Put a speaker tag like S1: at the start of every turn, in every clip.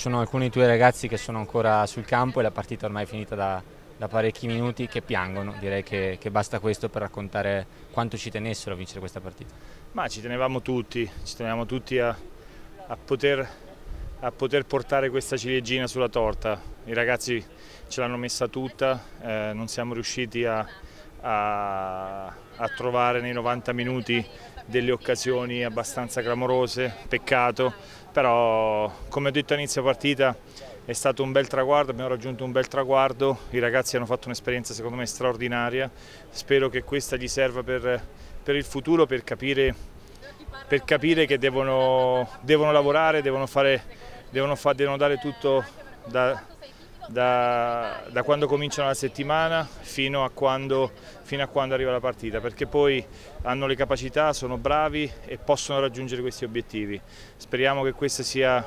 S1: Sono alcuni tuoi ragazzi che sono ancora sul campo e la partita ormai è finita da, da parecchi minuti che piangono, direi che, che, basta questo per raccontare quanto ci tenessero a vincere questa partita.
S2: Ma ci tenevamo tutti, ci tenevamo tutti a, a, poter, a poter, portare questa ciliegina sulla torta. I ragazzi ce l'hanno messa tutta, eh, non siamo riusciti a, a, trovare nei 90 minuti delle occasioni abbastanza clamorose, peccato, però come ho detto all'inizio partita è stato un bel traguardo, abbiamo raggiunto un bel traguardo, i ragazzi hanno fatto un'esperienza secondo me straordinaria, spero che questa gli serva per, per il futuro, per capire, per capire che devono, devono, lavorare, devono, fare, devono, fa, devono dare tutto da, da, da, quando cominciano la settimana fino a, quando, fino a, quando, arriva la partita, perché poi hanno le capacità, sono bravi e possono raggiungere questi obiettivi. Speriamo che questa sia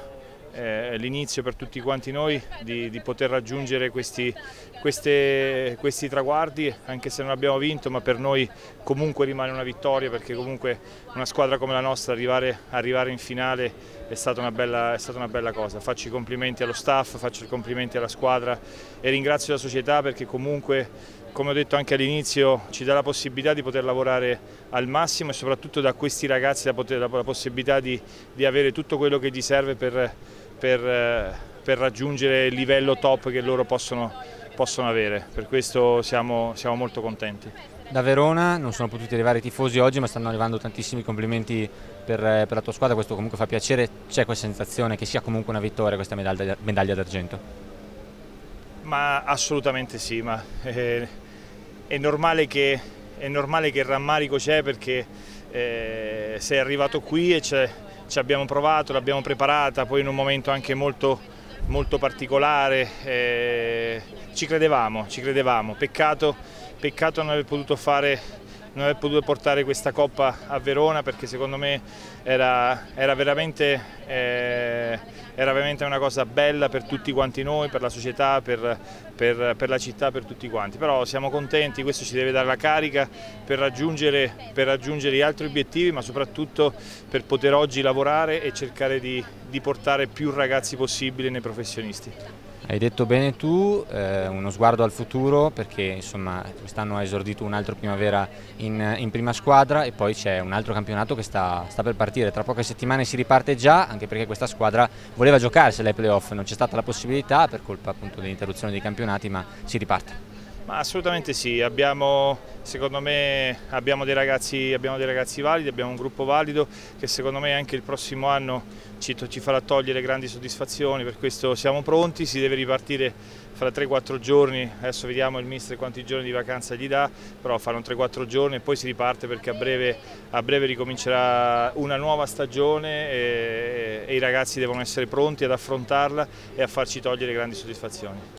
S2: eh, l'inizio per tutti quanti noi di, di poter raggiungere questi, queste, questi, traguardi, anche se non abbiamo vinto, ma per noi comunque rimane una vittoria perché comunque una squadra come la nostra arrivare, arrivare in finale è stata, bella, è stata una bella cosa. Faccio i complimenti allo staff, faccio i complimenti alla squadra e ringrazio la società perché comunque come ho detto anche all'inizio, ci dà la possibilità di poter lavorare al massimo e soprattutto da questi ragazzi la, poter, la possibilità di, di, avere tutto quello che gli serve per, per, eh, per raggiungere il livello top che loro possono, possono avere. Per questo siamo, siamo molto contenti.
S1: Da Verona non sono potuti arrivare i tifosi oggi ma stanno arrivando tantissimi complimenti per, eh, per la tua squadra, questo comunque fa piacere, c'è questa sensazione che sia comunque una vittoria questa medaglia, medaglia d'argento?
S2: Ma assolutamente sì, ma è, è, normale, che, è normale che il rammarico c'è perché eh, sei arrivato qui e ci abbiamo provato, l'abbiamo preparata, poi in un momento anche molto, molto particolare, eh, ci credevamo, ci credevamo, peccato, peccato non aver potuto fare non aver potuto portare questa Coppa a Verona perché secondo me era, era, veramente, eh, era, veramente, una cosa bella per tutti quanti noi, per la società, per, per, per, la città, per tutti quanti. Però siamo contenti, questo ci deve dare la carica per raggiungere, per raggiungere gli altri obiettivi ma soprattutto per poter oggi lavorare e cercare di, di portare più ragazzi possibili nei professionisti.
S1: Hai detto bene tu, eh, uno sguardo al futuro perché quest'anno ha esordito un altro primavera in, in prima squadra e poi c'è un altro campionato che sta, sta, per partire, tra poche settimane si riparte già anche perché questa squadra voleva giocarsela ai playoff, non c'è stata la possibilità per colpa dell'interruzione dei campionati ma si riparte.
S2: Ma assolutamente sì, abbiamo, secondo me abbiamo dei, ragazzi, abbiamo dei, ragazzi, validi, abbiamo un gruppo valido che secondo me anche il prossimo anno ci, ci farà togliere grandi soddisfazioni, per questo siamo pronti, si deve ripartire fra 3-4 giorni, adesso vediamo il mister quanti giorni di vacanza gli dà, però faranno 3-4 giorni e poi si riparte perché a breve, a breve ricomincerà una nuova stagione e, e i ragazzi devono essere pronti ad affrontarla e a farci togliere grandi soddisfazioni.